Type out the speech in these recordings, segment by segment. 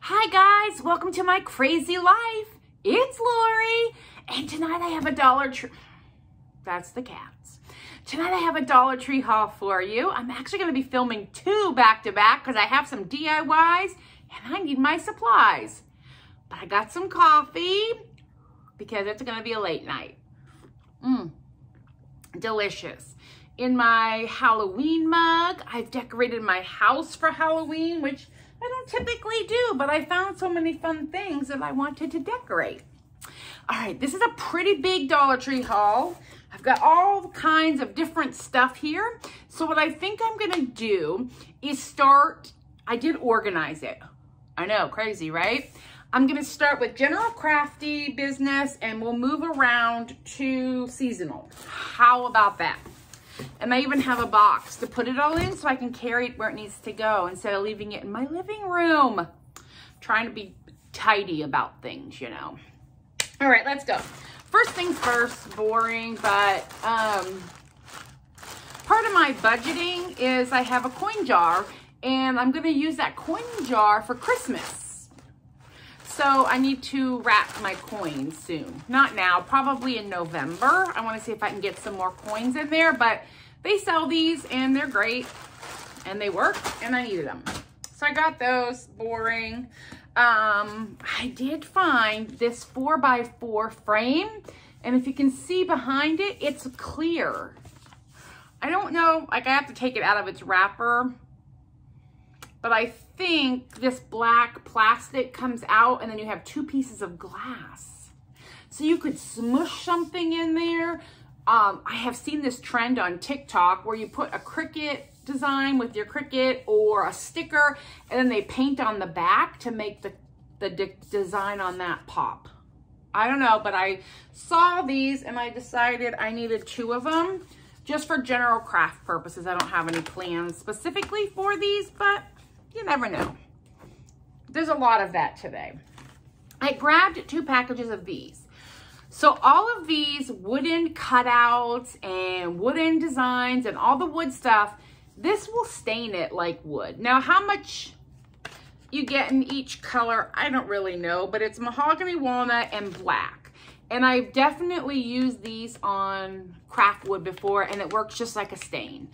Hi guys, welcome to my crazy life. It's Lori, and tonight I have a Dollar Tree. That's the cats. Tonight I have a Dollar Tree haul for you. I'm actually going to be filming two back to back because I have some DIYs and I need my supplies. But I got some coffee because it's going to be a late night. Mmm, delicious. In my Halloween mug, I've decorated my house for Halloween, which I don't typically do, but I found so many fun things that I wanted to decorate. All right, this is a pretty big Dollar Tree haul. I've got all kinds of different stuff here. So what I think I'm gonna do is start, I did organize it. I know, crazy, right? I'm gonna start with general crafty business and we'll move around to seasonal. How about that? And I even have a box to put it all in so I can carry it where it needs to go instead of leaving it in my living room. trying to be tidy about things, you know. All right, let's go. First things first, boring, but um, part of my budgeting is I have a coin jar and I'm gonna use that coin jar for Christmas. So I need to wrap my coins soon. Not now, probably in November. I wanna see if I can get some more coins in there, but they sell these and they're great and they work and I needed them. So I got those, boring. Um, I did find this four by four frame and if you can see behind it, it's clear. I don't know, like I have to take it out of its wrapper, but I think this black plastic comes out and then you have two pieces of glass. So you could smush something in there, um, I have seen this trend on TikTok where you put a Cricut design with your Cricut or a sticker and then they paint on the back to make the, the de design on that pop. I don't know, but I saw these and I decided I needed two of them just for general craft purposes. I don't have any plans specifically for these, but you never know. There's a lot of that today. I grabbed two packages of these. So all of these wooden cutouts and wooden designs and all the wood stuff, this will stain it like wood. Now, how much you get in each color, I don't really know, but it's mahogany, walnut, and black. And I've definitely used these on craft wood before, and it works just like a stain.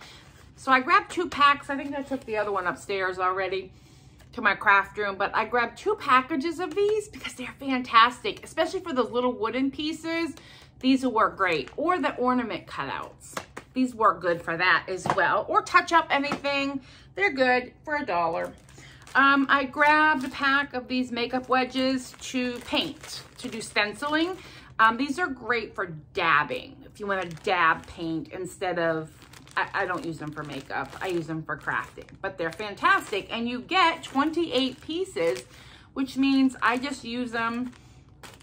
So I grabbed two packs. I think I took the other one upstairs already to my craft room, but I grabbed two packages of these because they're fantastic, especially for those little wooden pieces. These will work great. Or the ornament cutouts. These work good for that as well. Or touch up anything. They're good for a dollar. Um, I grabbed a pack of these makeup wedges to paint, to do stenciling. Um, these are great for dabbing, if you want to dab paint instead of I, I, don't use them for makeup. I use them for crafting, but they're fantastic. And you get 28 pieces, which means I just use them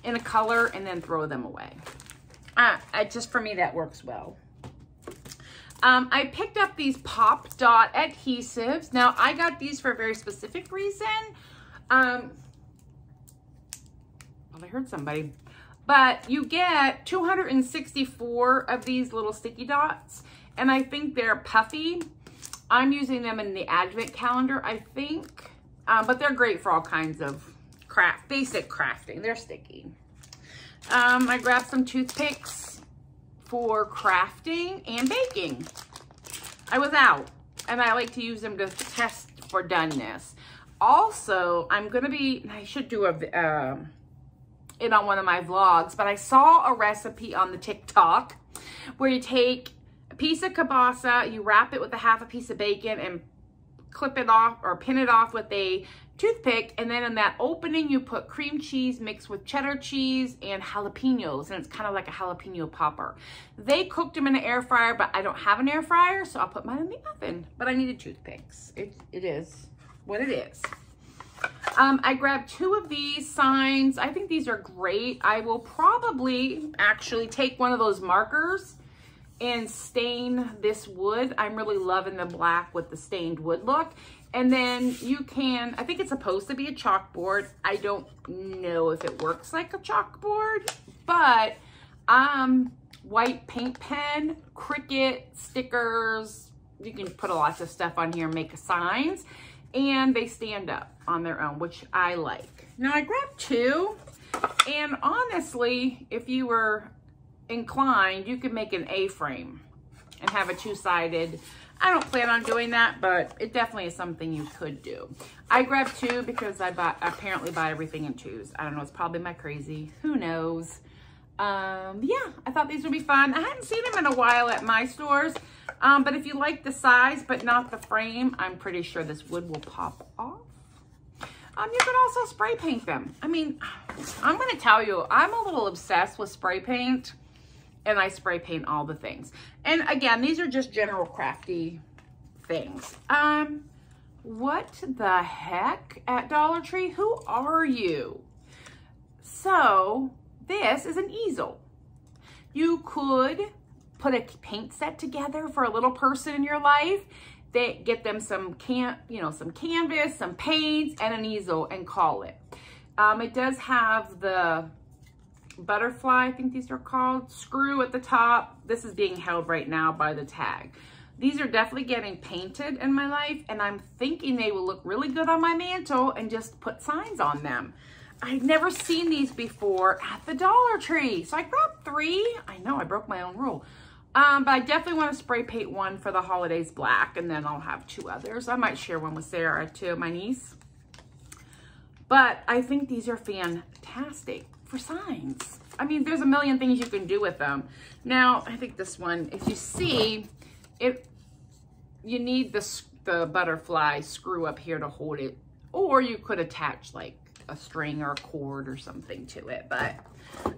in a color and then throw them away. Uh, I, just for me, that works well. Um, I picked up these Pop Dot adhesives. Now, I got these for a very specific reason. Um, well, I heard somebody. But you get 264 of these little sticky dots and I think they're puffy. I'm using them in the advent calendar, I think, um, but they're great for all kinds of craft, basic crafting. They're sticky. Um, I grabbed some toothpicks for crafting and baking. I was out and I like to use them to test for doneness. Also, I'm going to be, I should do a, uh, it on one of my vlogs, but I saw a recipe on the TikTok where you take piece of kielbasa, you wrap it with a half a piece of bacon and clip it off or pin it off with a toothpick and then in that opening you put cream cheese mixed with cheddar cheese and jalapenos and it's kind of like a jalapeno popper. They cooked them in an air fryer but I don't have an air fryer so I'll put mine in the oven but I needed toothpicks. It, it is what it is. Um, I grabbed two of these signs. I think these are great. I will probably actually take one of those markers and stain this wood. I'm really loving the black with the stained wood look. And then you can, I think it's supposed to be a chalkboard. I don't know if it works like a chalkboard, but um, white paint pen, Cricut, stickers, you can put a lot of stuff on here make signs. and they stand up on their own, which I like. Now I grabbed two and honestly, if you were inclined, you could make an A-frame and have a two-sided. I don't plan on doing that, but it definitely is something you could do. I grabbed two because I buy, apparently buy everything in twos. I don't know, it's probably my crazy. Who knows? Um, yeah, I thought these would be fun. I hadn't seen them in a while at my stores, um, but if you like the size but not the frame, I'm pretty sure this wood will pop off. Um, you can also spray paint them. I mean, I'm going to tell you, I'm a little obsessed with spray paint and I spray paint all the things. And again, these are just general crafty things. Um, what the heck at Dollar Tree? Who are you? So this is an easel. You could put a paint set together for a little person in your life. They get them some can, you know, some canvas, some paints, and an easel, and call it. Um, it does have the butterfly, I think these are called, screw at the top. This is being held right now by the tag. These are definitely getting painted in my life, and I'm thinking they will look really good on my mantle and just put signs on them. I've never seen these before at the Dollar Tree. So I grabbed three. I know I broke my own rule. Um, but I definitely want to spray paint one for the holidays black, and then I'll have two others. I might share one with Sarah too, my niece. But I think these are fantastic for signs. I mean, there's a million things you can do with them. Now, I think this one, if you see, it you need the, the butterfly screw up here to hold it. Or you could attach like a string or a cord or something to it. But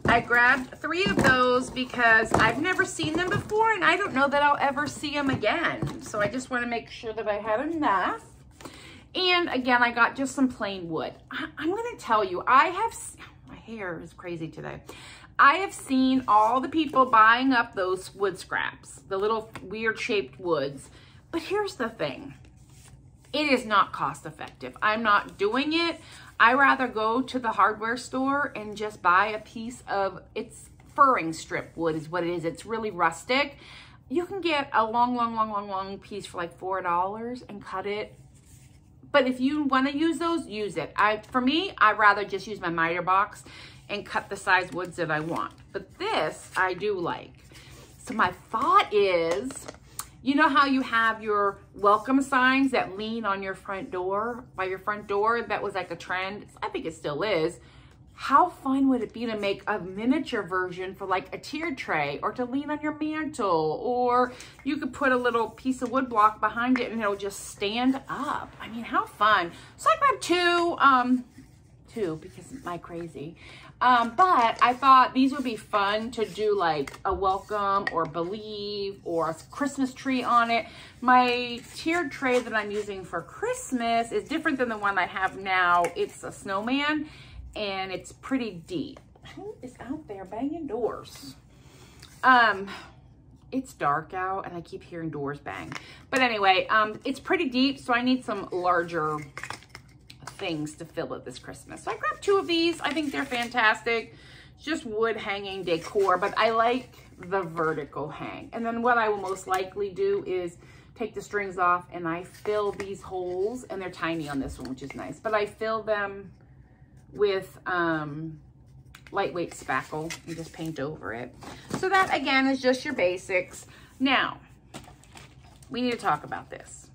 I grabbed three of those because I've never seen them before and I don't know that I'll ever see them again. So I just want to make sure that I had enough. And again, I got just some plain wood. I, am to tell you, I have, hair is crazy today. I have seen all the people buying up those wood scraps, the little weird shaped woods. But here's the thing. It is not cost effective. I'm not doing it. I rather go to the hardware store and just buy a piece of, it's furring strip wood is what it is. It's really rustic. You can get a long, long, long, long, long piece for like $4 and cut it but if you want to use those, use it. I, For me, I'd rather just use my miter box and cut the size woods that I want. But this, I do like. So my thought is, you know how you have your welcome signs that lean on your front door, by your front door? That was like a trend. I think it still is how fun would it be to make a miniature version for like a tiered tray or to lean on your mantle or you could put a little piece of wood block behind it and it'll just stand up. I mean, how fun. So I grabbed two, um, two because my crazy. Um, but I thought these would be fun to do like a welcome or believe or a Christmas tree on it. My tiered tray that I'm using for Christmas is different than the one I have now. It's a snowman and it's pretty deep. Who is out there banging doors? Um, it's dark out and I keep hearing doors bang. But anyway, um, it's pretty deep, so I need some larger things to fill it this Christmas. So I grabbed two of these. I think they're fantastic. just wood hanging decor, but I like the vertical hang. And then what I will most likely do is take the strings off and I fill these holes, and they're tiny on this one, which is nice, but I fill them with um, lightweight spackle and just paint over it. So that again is just your basics. Now, we need to talk about this.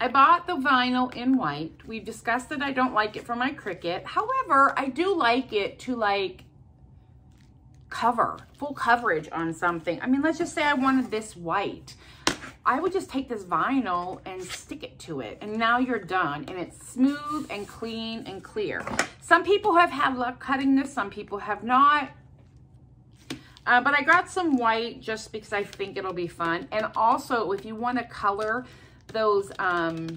I bought the vinyl in white. We've discussed that I don't like it for my Cricut. However, I do like it to like cover, full coverage on something. I mean, let's just say I wanted this white. I would just take this vinyl and stick it to it. And now you're done. And it's smooth and clean and clear. Some people have had luck cutting this. Some people have not. Uh, but I got some white just because I think it'll be fun. And also, if you want to color those um,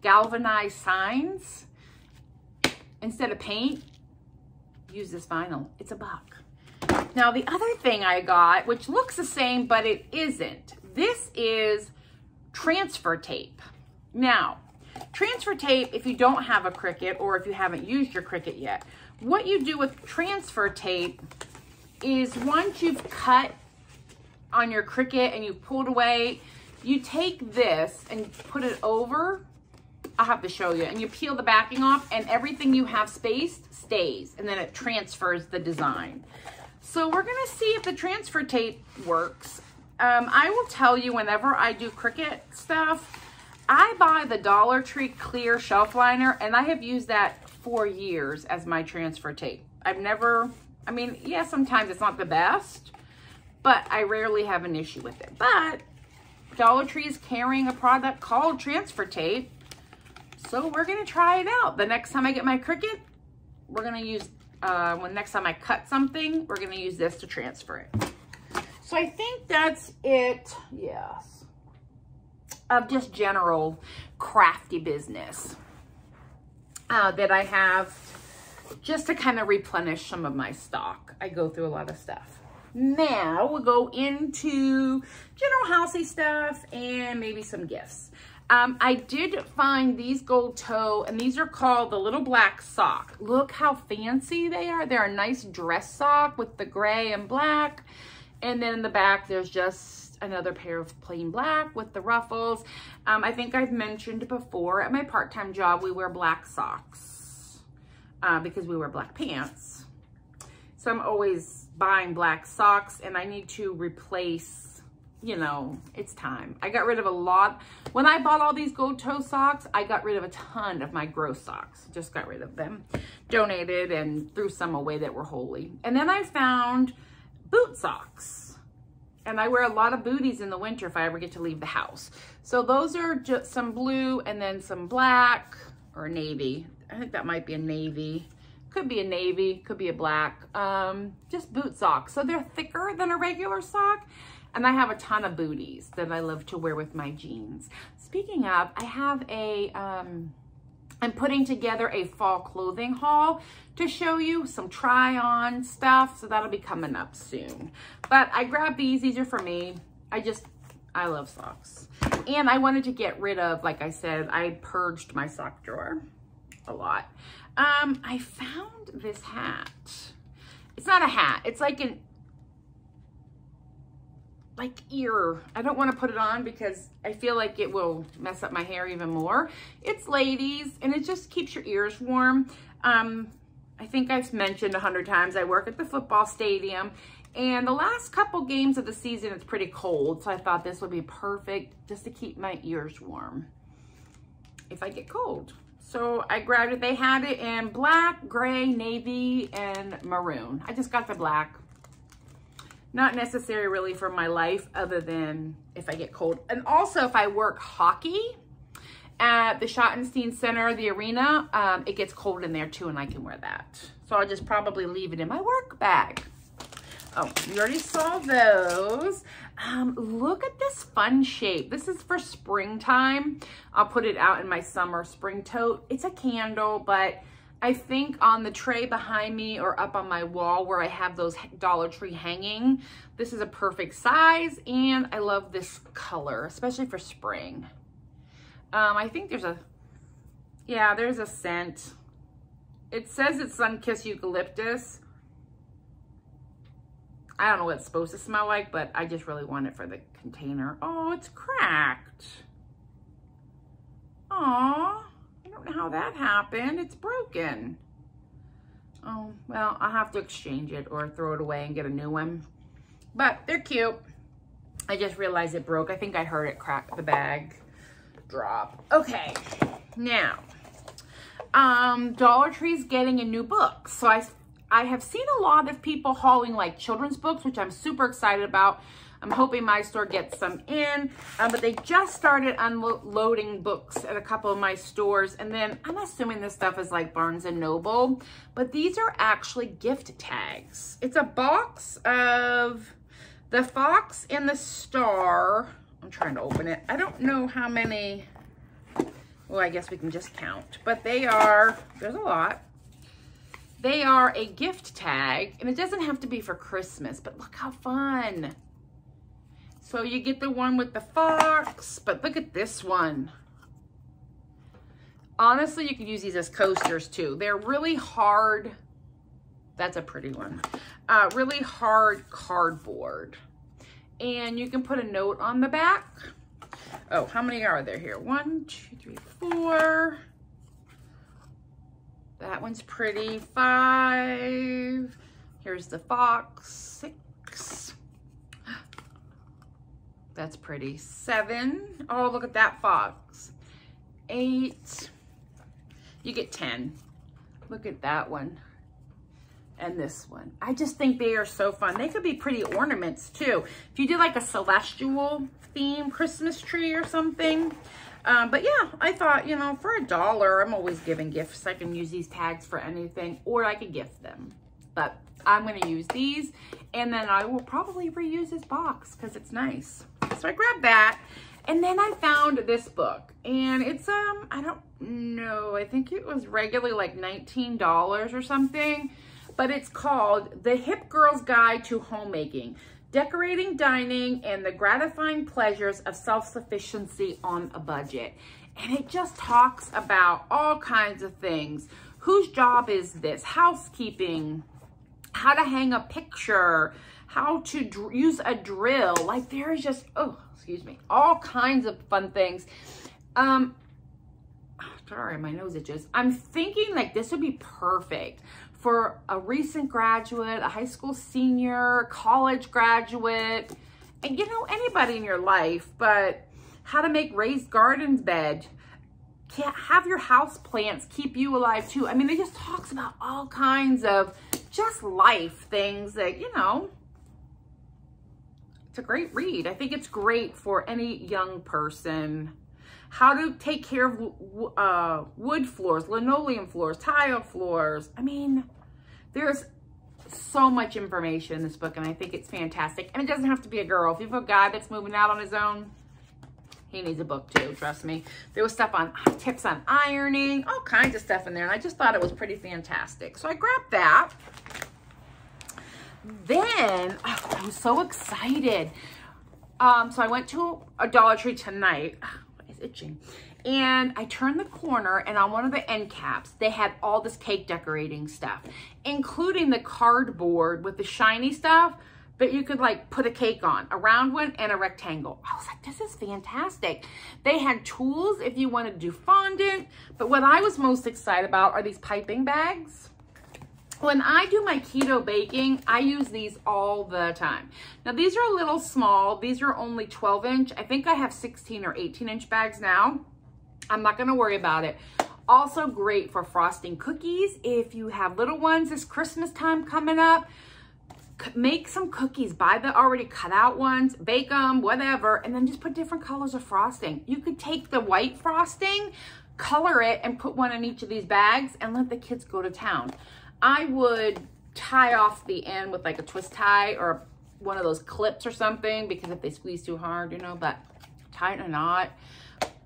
galvanized signs instead of paint, use this vinyl. It's a buck. Now, the other thing I got, which looks the same, but it isn't, this is transfer tape. Now, transfer tape, if you don't have a Cricut or if you haven't used your Cricut yet, what you do with transfer tape is once you've cut on your Cricut and you've pulled away, you take this and put it over I'll have to show you. And you peel the backing off and everything you have spaced stays. And then it transfers the design. So we're going to see if the transfer tape works. Um, I will tell you whenever I do Cricut stuff, I buy the Dollar Tree clear shelf liner and I have used that for years as my transfer tape. I've never, I mean, yeah, sometimes it's not the best, but I rarely have an issue with it. But Dollar Tree is carrying a product called transfer tape. So we're going to try it out. The next time I get my Cricut, we're going to use, uh, when next time I cut something, we're going to use this to transfer it. So I think that's it. Yes. Of just general crafty business uh, that I have just to kind of replenish some of my stock. I go through a lot of stuff. Now we'll go into general housey stuff and maybe some gifts. Um, I did find these gold toe, and these are called the little black sock. Look how fancy they are. They're a nice dress sock with the gray and black. And then in the back, there's just another pair of plain black with the ruffles. Um, I think I've mentioned before, at my part-time job, we wear black socks uh, because we wear black pants. So I'm always buying black socks and I need to replace, you know, it's time. I got rid of a lot. When I bought all these gold toe socks, I got rid of a ton of my gross socks. Just got rid of them. Donated and threw some away that were holy. And then I found boot socks. And I wear a lot of booties in the winter if I ever get to leave the house. So those are just some blue and then some black or navy. I think that might be a navy. Could be a navy, could be a black, um, just boot socks. So they're thicker than a regular sock. And I have a ton of booties that I love to wear with my jeans. Speaking of, I have a, um, I'm putting together a fall clothing haul to show you some try on stuff. So that'll be coming up soon. But I grabbed these, these are for me. I just, I love socks. And I wanted to get rid of, like I said, I purged my sock drawer a lot. Um, I found this hat. It's not a hat. It's like an, like ear. I don't want to put it on because I feel like it will mess up my hair even more. It's ladies and it just keeps your ears warm. Um, I think I've mentioned a hundred times I work at the football stadium and the last couple games of the season, it's pretty cold. So I thought this would be perfect just to keep my ears warm if I get cold. So I grabbed it. They had it in black, gray, navy, and maroon. I just got the black. Not necessary really for my life other than if I get cold. And also if I work hockey at the Schottenstein Center, the arena, um, it gets cold in there too and I can wear that. So I'll just probably leave it in my work bag. Oh, you already saw those. Um, look at this fun shape. This is for springtime. I'll put it out in my summer spring tote. It's a candle, but I think on the tray behind me or up on my wall where I have those Dollar Tree hanging, this is a perfect size and I love this color, especially for spring. Um, I think there's a, yeah, there's a scent. It says it's Sunkissed Eucalyptus. I don't know what it's supposed to smell like, but I just really want it for the container. Oh, it's cracked. Aw, I don't know how that happened. It's broken. Oh, well, I'll have to exchange it or throw it away and get a new one. But they're cute. I just realized it broke. I think I heard it crack the bag drop. Okay, now, um, Dollar Tree's getting a new book. So I I have seen a lot of people hauling like children's books, which I'm super excited about. I'm hoping my store gets some in, uh, but they just started unloading books at a couple of my stores. And then I'm assuming this stuff is like Barnes & Noble, but these are actually gift tags. It's a box of the Fox and the Star. I'm trying to open it. I don't know how many, well, I guess we can just count, but they are, there's a lot. They are a gift tag, and it doesn't have to be for Christmas, but look how fun. So you get the one with the fox, but look at this one. Honestly, you could use these as coasters too. They're really hard. That's a pretty one. Uh, really hard cardboard. And you can put a note on the back. Oh, how many are there here? One, two, three, four. That one's pretty. Five. Here's the fox. Six. That's pretty. Seven. Oh, look at that fox. Eight. You get 10. Look at that one. And this one. I just think they are so fun. They could be pretty ornaments too. If you do like a celestial theme Christmas tree or something. Um, but yeah, I thought, you know, for a dollar, I'm always giving gifts. I can use these tags for anything or I could gift them. But I'm to use these and then I will probably reuse this box because it's nice. So I grabbed that and then I found this book and it's, um, I don't know, I think it was regularly like $19 or something, but it's called The Hip Girl's Guide to Homemaking, Decorating Dining and the Gratifying Pleasures of Self-Sufficiency on a Budget. And it just talks about all kinds of things. Whose job is this? Housekeeping, how to hang a picture, how to use a drill. Like there is just, oh, excuse me, all kinds of fun things. Um, sorry, my nose itches. I'm thinking like this would be perfect for a recent graduate, a high school senior, college graduate, and you know, anybody in your life, but how to make raised gardens bed, can't have your house plants keep you alive too. I mean, it just talks about all kinds of just life things that, you know, it's a great read. I think it's great for any young person. How to take care of uh, wood floors, linoleum floors, tile floors. I mean, there's so much information in this book, and I think it's fantastic. And it doesn't have to be a girl. If you have a guy that's moving out on his own, he needs a book too, trust me. There was stuff on tips on ironing, all kinds of stuff in there, and I just thought it was pretty fantastic. So I grabbed that. Then, oh, I was so excited. Um, so I went to a Dollar Tree tonight. Oh, it's itching. And I turned the corner and on one of the end caps, they had all this cake decorating stuff, including the cardboard with the shiny stuff that you could like put a cake on, a round one and a rectangle. I was like, this is fantastic. They had tools if you wanted to do fondant, but what I was most excited about are these piping bags. When I do my keto baking, I use these all the time. Now these are a little small. These are only 12 inch. I think I have 16 or 18 inch bags now. I'm not gonna worry about it. Also great for frosting cookies. If you have little ones this Christmas time coming up, make some cookies, buy the already cut out ones, bake them, whatever, and then just put different colors of frosting. You could take the white frosting, color it, and put one in each of these bags and let the kids go to town. I would tie off the end with like a twist tie or one of those clips or something because if they squeeze too hard, you know, but tie it in a knot.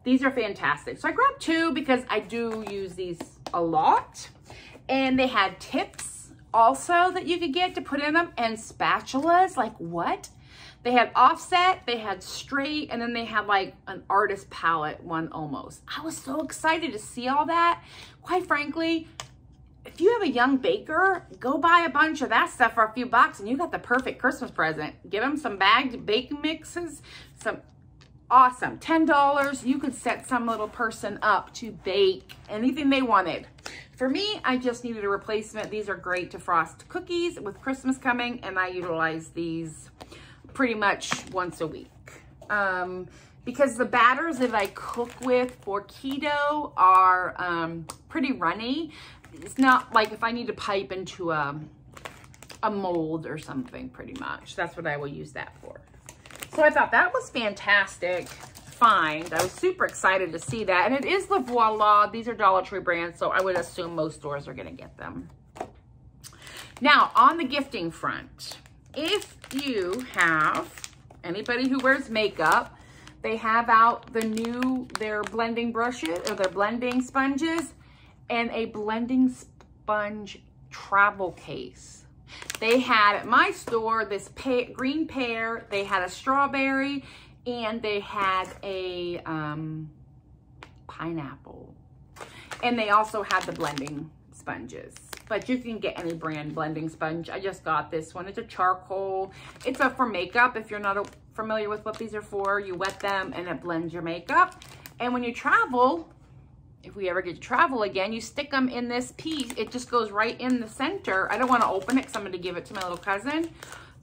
These are fantastic. So I grabbed two because I do use these a lot. And they had tips also that you could get to put in them and spatulas. Like what? They had offset, they had straight, and then they had like an artist palette one almost. I was so excited to see all that. Quite frankly, if you have a young baker, go buy a bunch of that stuff for a few bucks and you got the perfect Christmas present. Give them some bagged baking mixes, some awesome. $10, you could set some little person up to bake anything they wanted. For me, I just needed a replacement. These are great to frost cookies with Christmas coming and I utilize these pretty much once a week. Um, because the batters that I cook with for keto are um, pretty runny it's not like if I need to pipe into a, a mold or something pretty much. That's what I will use that for. So I thought that was fantastic find. I was super excited to see that. And it is the Voila. These are Dollar Tree brands, so I would assume most stores are going to get them. Now, on the gifting front, if you have anybody who wears makeup, they have out the new, their blending brushes or their blending sponges and a blending sponge travel case. They had at my store this green pear, they had a strawberry, and they had a um, pineapple. And they also had the blending sponges. But you can get any brand blending sponge. I just got this one. It's a charcoal. It's a for makeup if you're not familiar with what these are for, you wet them and it blends your makeup. And when you travel, if we ever get to travel again, you stick them in this piece. It just goes right in the center. I don't want to open it because I'm going to give it to my little cousin.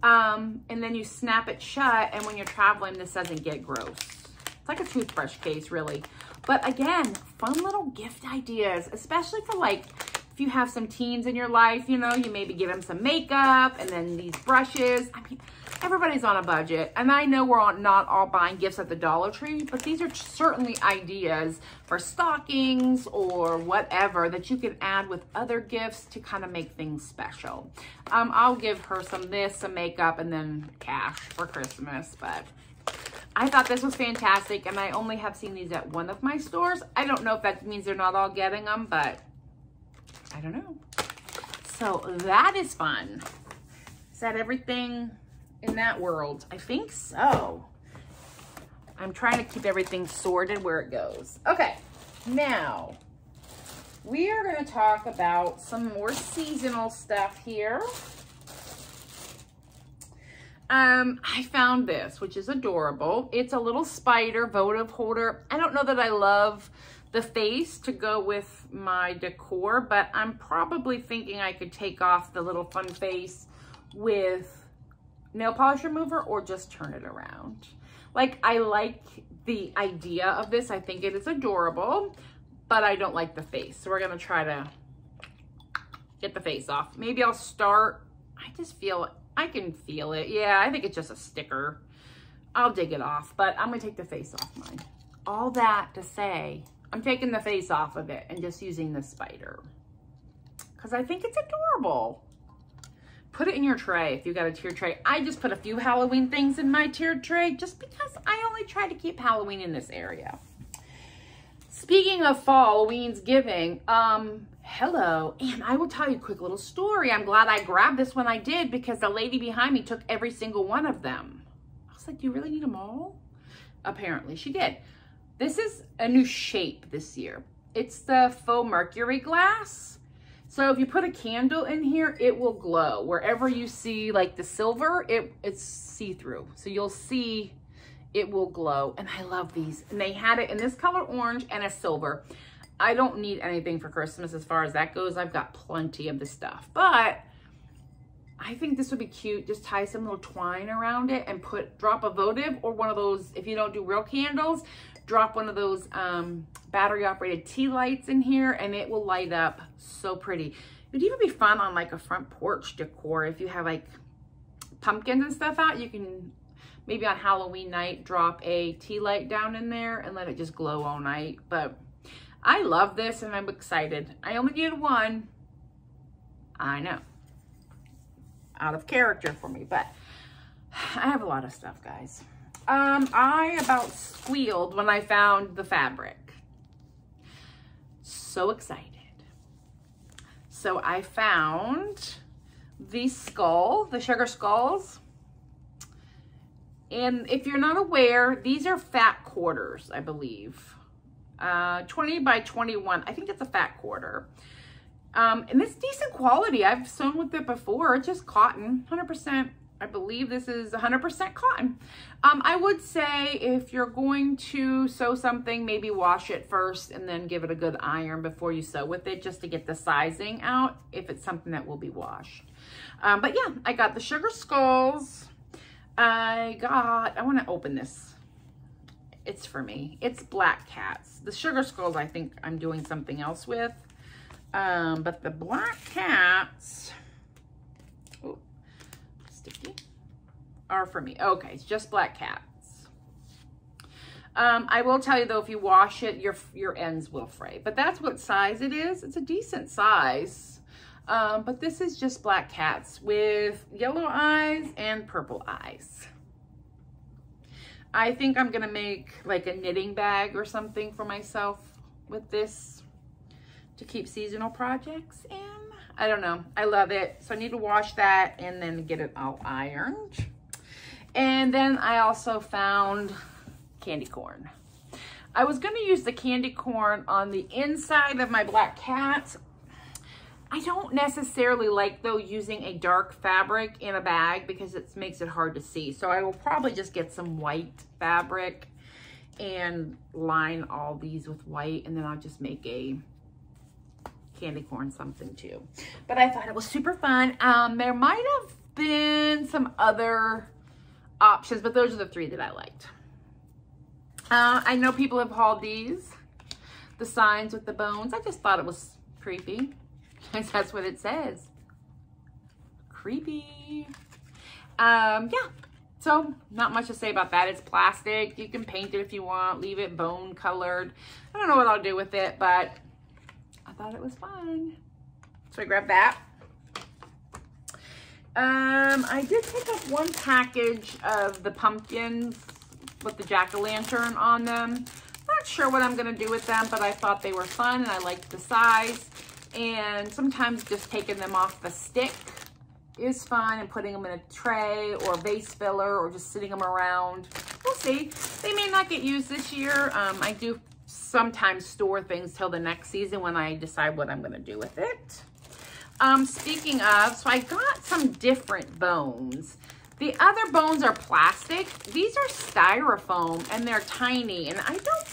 Um, and then you snap it shut. And when you're traveling, this doesn't get gross. It's like a toothbrush case, really. But again, fun little gift ideas, especially for like, if you have some teens in your life, you know, you maybe give them some makeup and then these brushes. I mean, everybody's on a budget. And I know we're not all buying gifts at the Dollar Tree, but these are certainly ideas for stockings or whatever that you can add with other gifts to kind of make things special. Um, I'll give her some this, some makeup, and then cash for Christmas, but I thought this was fantastic, and I only have seen these at one of my stores. I don't know if that means they're not all getting them, but I don't know. So that is fun. Is that everything in that world? I think so. I'm trying to keep everything sorted where it goes. Okay, now we are going to talk about some more seasonal stuff here. Um, I found this, which is adorable. It's a little spider votive holder. I don't know that I love the face to go with my decor, but I'm probably thinking I could take off the little fun face with nail polish remover or just turn it around. Like, I like the idea of this. I think it is adorable, but I don't like the face. So we're going to try to get the face off. Maybe I'll start. I just feel, I can feel it. Yeah, I think it's just a sticker. I'll dig it off, but I'm going to take the face off mine. All that to say, I'm taking the face off of it and just using the spider because I think it's adorable. Put it in your tray if you got a tiered tray. I just put a few Halloween things in my tiered tray just because I only try to keep Halloween in this area. Speaking of fall, Halloween's giving, um, hello, and I will tell you a quick little story. I'm glad I grabbed this when I did because the lady behind me took every single one of them. I was like, do you really need them all? Apparently she did. This is a new shape this year. It's the faux mercury glass. So if you put a candle in here, it will glow. Wherever you see like the silver, it, it's see-through. So you'll see it will glow. And I love these. And they had it in this color orange and a silver. I don't need anything for Christmas as far as that goes. I've got plenty of the stuff. But I think this would be cute. Just tie some little twine around it and put drop a votive or one of those, if you don't do real candles, drop one of those um, battery operated tea lights in here and it will light up so pretty. It'd even be fun on like a front porch decor if you have like pumpkins and stuff out. You can maybe on Halloween night drop a tea light down in there and let it just glow all night. But I love this and I'm excited. I only did one. I know. Out of character for me, but I have a lot of stuff, guys. Um, I about squealed when I found the fabric. So excited. So I found the skull, the sugar skulls. And if you're not aware, these are fat quarters, I believe. Uh, 20 by 21. I think it's a fat quarter. Um, and it's decent quality. I've sewn with it before. It's just cotton, 100% I believe this is 100% cotton. Um, I would say if you're going to sew something, maybe wash it first and then give it a good iron before you sew with it just to get the sizing out if it's something that will be washed. Um, but yeah, I got the sugar skulls. I got, I want to open this. It's for me. It's black cats. The sugar skulls, I think I'm doing something else with. Um, but the black cats, sticky are for me. Okay, it's just black cats. Um, I will tell you though, if you wash it, your, your ends will fray. But that's what size it is. It's a decent size. Um, but this is just black cats with yellow eyes and purple eyes. I think I'm to make like a knitting bag or something for myself with this to keep seasonal projects in. I don't know. I love it. So I need to wash that and then get it all ironed. And then I also found candy corn. I was going to use the candy corn on the inside of my black cat, I don't necessarily like though using a dark fabric in a bag because it makes it hard to see. So I will probably just get some white fabric and line all these with white and then I'll just make a candy corn something too. But I thought it was super fun. Um, there might have been some other options, but those are the three that I liked. Uh, I know people have hauled these, the signs with the bones. I just thought it was creepy. Because that's what it says. Creepy. Um, yeah, so not much to say about that. It's plastic. You can paint it if you want, leave it bone colored. I don't know what I'll do with it, but I thought it was fun. So I grabbed that. Um, I did pick up one package of the pumpkins with the jack-o'-lantern on them. Not sure what I'm going to do with them, but I thought they were fun and I liked the size. And sometimes just taking them off the stick is fun and putting them in a tray or vase filler or just sitting them around. We'll see. They may not get used this year. Um, I do sometimes store things till the next season when I decide what I'm going to do with it. Um, speaking of, so I got some different bones. The other bones are plastic. These are styrofoam and they're tiny and I don't,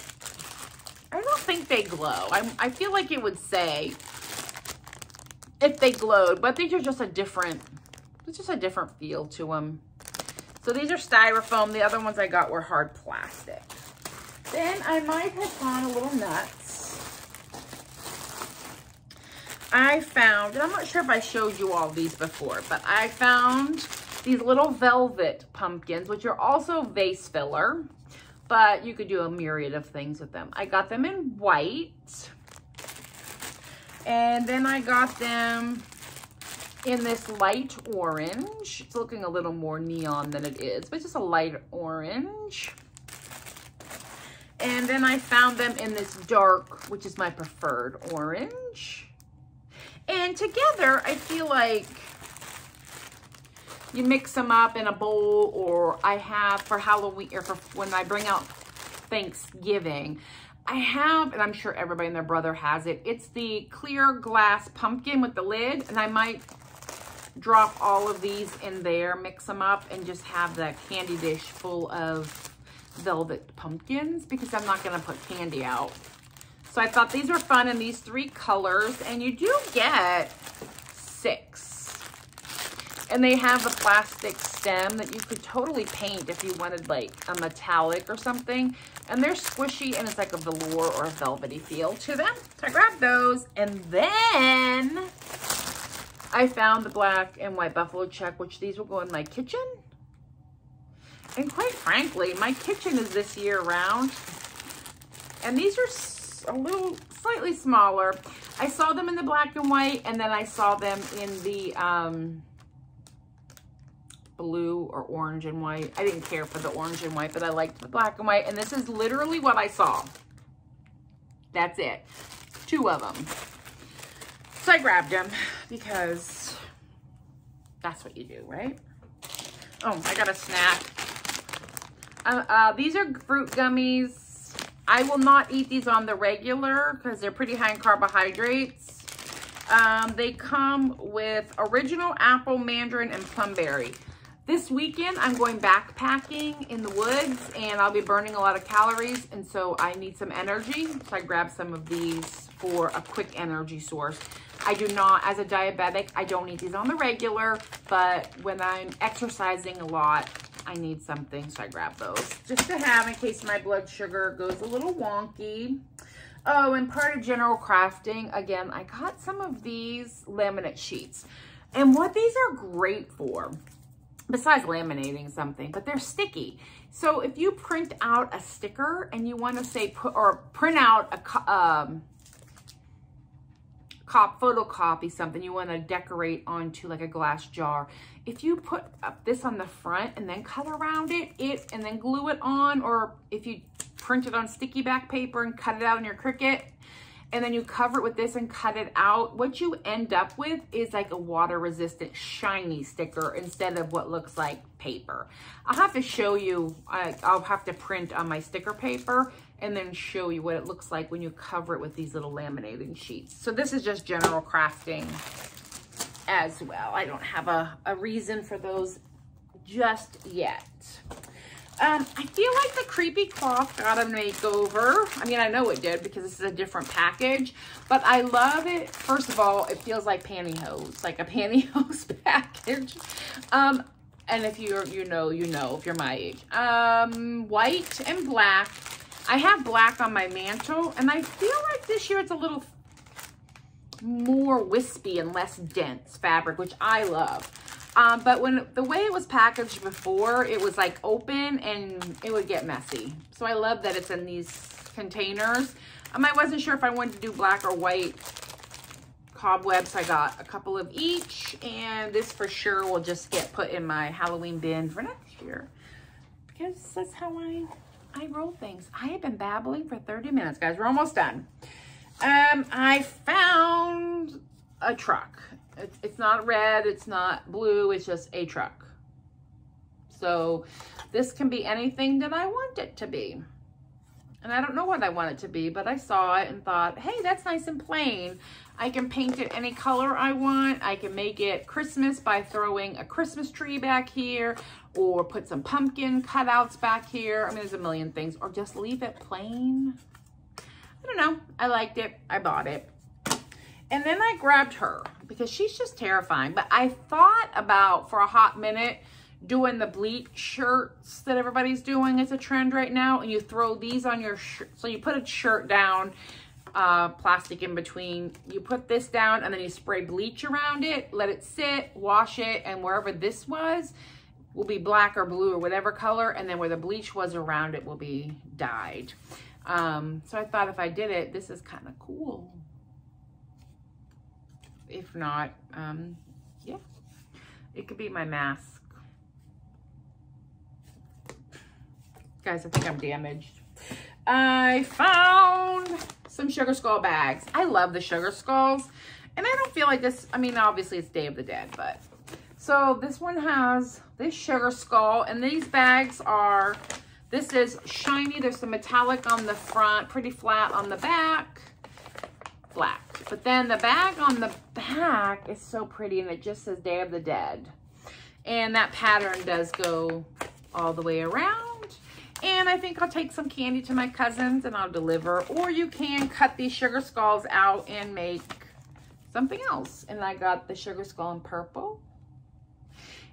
I don't think they glow. I, I feel like it would say if they glowed, but these are just a different, it's just a different feel to them. So these are styrofoam. The other ones I got were hard plastic. Then I might have gone a little nuts. I found, and I'm not sure if I showed you all these before, but I found these little velvet pumpkins, which are also vase filler, but you could do a myriad of things with them. I got them in white. And then I got them in this light orange. It's looking a little more neon than it is, but just a light orange. And then I found them in this dark, which is my preferred orange. And together, I feel like you mix them up in a bowl or I have for Halloween or for when I bring out Thanksgiving, I have, and I'm sure everybody and their brother has it, it's the clear glass pumpkin with the lid, and I might drop all of these in there, mix them up, and just have that candy dish full of velvet pumpkins because I'm not going to put candy out. So I thought these were fun in these three colors, and you do get six. And they have a plastic stem that you could totally paint if you wanted like a metallic or something. And they're squishy and it's like a velour or a velvety feel to them. So I grabbed those. And then I found the black and white buffalo check, which these will go in my kitchen. And quite frankly, my kitchen is this year round. And these are a little slightly smaller. I saw them in the black and white, and then I saw them in the um, blue or orange and white. I didn't care for the orange and white, but I liked the black and white. And this is literally what I saw. That's it. Two of them. So I grabbed them because that's what you do, right? Oh, I got a snack. Uh, uh, these are fruit gummies. I will not eat these on the regular because they're pretty high in carbohydrates. Um, they come with original apple, mandarin, and plumberry. This weekend, I'm going backpacking in the woods and I'll be burning a lot of calories. And so I need some energy. So I grabbed some of these for a quick energy source. I do not, as a diabetic, I don't eat these on the regular, but when I'm exercising a lot, I need something, so I grab those just to have in case my blood sugar goes a little wonky. Oh, and part of general crafting, again, I got some of these laminate sheets. And what these are great for besides laminating something, but they're sticky. So if you print out a sticker and you want to say, put, or print out a um, cop, photocopy something you want to decorate onto like a glass jar. If you put up this on the front and then cut around it, it and then glue it on, or if you print it on sticky back paper and cut it out in your Cricut, and then you cover it with this and cut it out, what you end up with is like a water resistant shiny sticker instead of what looks like paper. I'll have to show you, I, I'll have to print on my sticker paper and then show you what it looks like when you cover it with these little laminating sheets. So this is just general crafting as well. I don't have a, a reason for those just yet. Um, I feel like the Creepy Cloth got a makeover. I mean, I know it did because this is a different package, but I love it. First of all, it feels like pantyhose, like a pantyhose package. Um, and if you're, you know, you know, if you're my age. Um, white and black. I have black on my mantle, and I feel like this year it's a little more wispy and less dense fabric, which I love. Um, but when the way it was packaged before, it was like open and it would get messy. So I love that it's in these containers. Um, I wasn't sure if I wanted to do black or white cobwebs. I got a couple of each and this for sure will just get put in my Halloween bin for next year because that's how I, I roll things. I have been babbling for 30 minutes, guys. We're almost done. Um, I found a truck. It's, it's not red, it's not blue, it's just a truck. So this can be anything that I want it to be. And I don't know what I want it to be, but I saw it and thought, hey, that's nice and plain. I can paint it any color I want. I can make it Christmas by throwing a Christmas tree back here or put some pumpkin cutouts back here. I mean, there's a million things. Or just leave it plain. I don't know. I liked it. I bought it. And then I grabbed her because she's just terrifying. But I thought about, for a hot minute, doing the bleach shirts that everybody's doing. It's a trend right now. And you throw these on your shirt. So you put a shirt down, uh, plastic in between. You put this down and then you spray bleach around it. Let it sit, wash it. And wherever this was will be black or blue or whatever color. And then where the bleach was around it will be dyed. Um, so I thought if I did it, this is kind of cool. If not, um, yeah, it could be my mask. Guys, I think I'm damaged. I found some Sugar Skull bags. I love the Sugar Skulls. And I don't feel like this, I mean, obviously it's Day of the Dead, but. So this one has this Sugar Skull, and these bags are this is shiny. There's some metallic on the front, pretty flat on the back. Flat. But then the bag on the back is so pretty and it just says Day of the Dead. And that pattern does go all the way around. And I think I'll take some candy to my cousins and I'll deliver. Or you can cut these sugar skulls out and make something else. And I got the sugar skull in purple.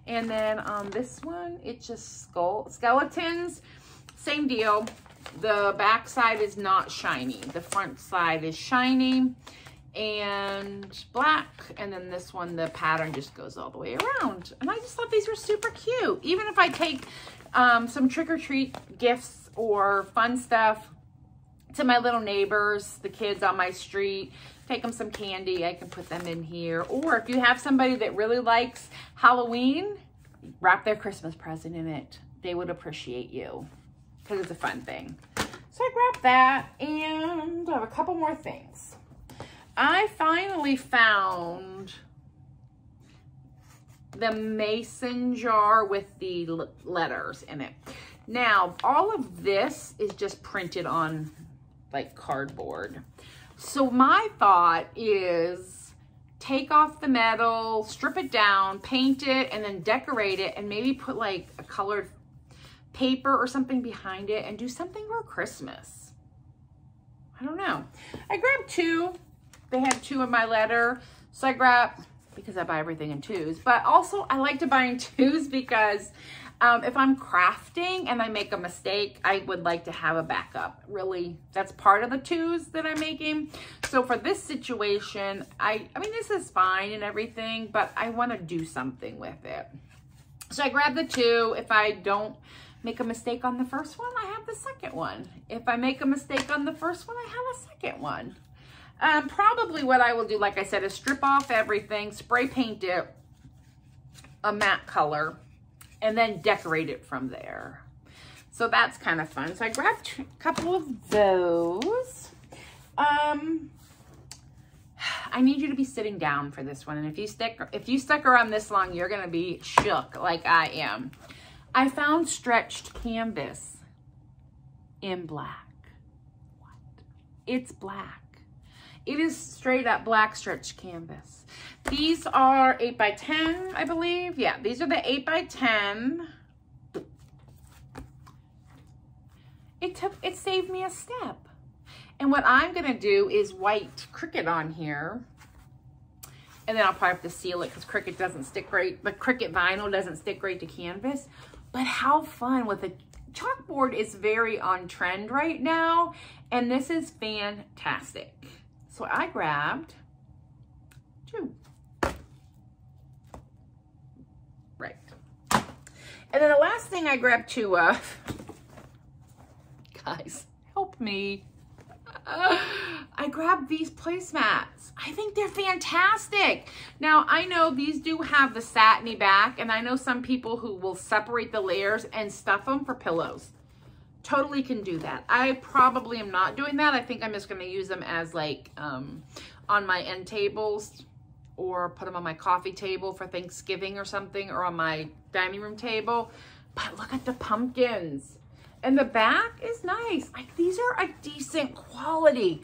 And then on this one, it's just skull skeletons. Same deal. The back side is not shiny. The front side is shiny and black. And then this one, the pattern just goes all the way around. And I just thought these were super cute. Even if I take um, some trick-or-treat gifts or fun stuff to my little neighbors, the kids on my street, take them some candy. I can put them in here. Or if you have somebody that really likes Halloween, wrap their Christmas present in it. They would appreciate you because it's a fun thing. So I grabbed that and I have a couple more things. I finally found the mason jar with the letters in it. Now, all of this is just printed on like cardboard. So my thought is take off the metal, strip it down, paint it, and then decorate it and maybe put like a colored paper or something behind it and do something for Christmas. I don't know. I grabbed two. They had two in my letter. So I grabbed, because I buy everything in twos, but also I like to buy in twos because um, if I'm crafting and I make a mistake, I would like to have a backup. Really, that's part of the twos that I'm making. So for this situation, I, I mean, this is fine and everything, but I want to do something with it. So I grabbed the two. If I don't make a mistake on the first one, I have the second one. If I make a mistake on the first one, I have a second one. Um, probably what I will do, like I said, is strip off everything, spray paint it a matte color, and then decorate it from there. So that's kind of fun. So I grabbed a couple of those. Um, I need you to be sitting down for this one. And if you stick, if you stuck around this long, you're going to be shook like I am. I found stretched canvas in black. What? It's black. It is straight up black stretched canvas. These are 8 by 10 I believe. Yeah, these are the 8 by 10 It took, it saved me a step. And what I'm gonna do is white Cricut on here. And then I'll probably have to seal it because Cricut doesn't stick great, but Cricut vinyl doesn't stick great to canvas. But how fun with a chalkboard is very on trend right now. And this is fantastic. So I grabbed two. Right. And then the last thing I grabbed two of, guys, help me. I grabbed these placemats. I think they're fantastic. Now, I know these do have the satiny back, and I know some people who will separate the layers and stuff them for pillows. Totally can do that. I probably am not doing that. I think I'm just going to use them as like um, on my end tables or put them on my coffee table for Thanksgiving or something or on my dining room table. But look at the pumpkins. And the back is nice. Like these are a decent quality.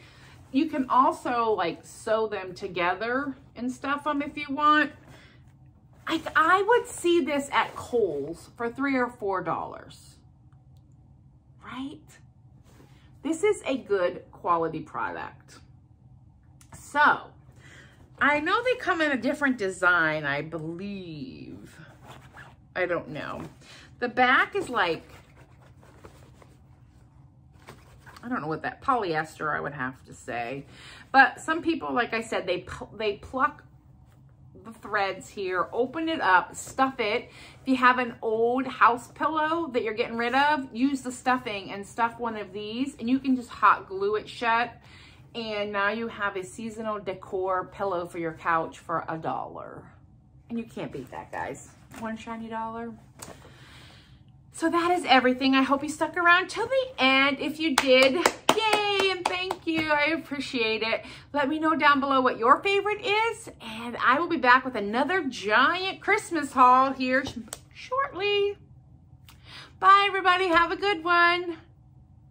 You can also like sew them together and stuff them if you want. I, I would see this at Kohl's for three or four dollars, right? This is a good quality product. So, I know they come in a different design, I believe. I don't know. The back is like I don't know what that, polyester I would have to say. But some people, like I said, they, they pluck the threads here, open it up, stuff it. If you have an old house pillow that you're getting rid of, use the stuffing and stuff one of these and you can just hot glue it shut. And now you have a seasonal decor pillow for your couch for a dollar. And you can't beat that, guys. One shiny dollar. So that is everything. I hope you stuck around till the end. If you did, yay and thank you. I appreciate it. Let me know down below what your favorite is. And I will be back with another giant Christmas haul here shortly. Bye, everybody. Have a good one.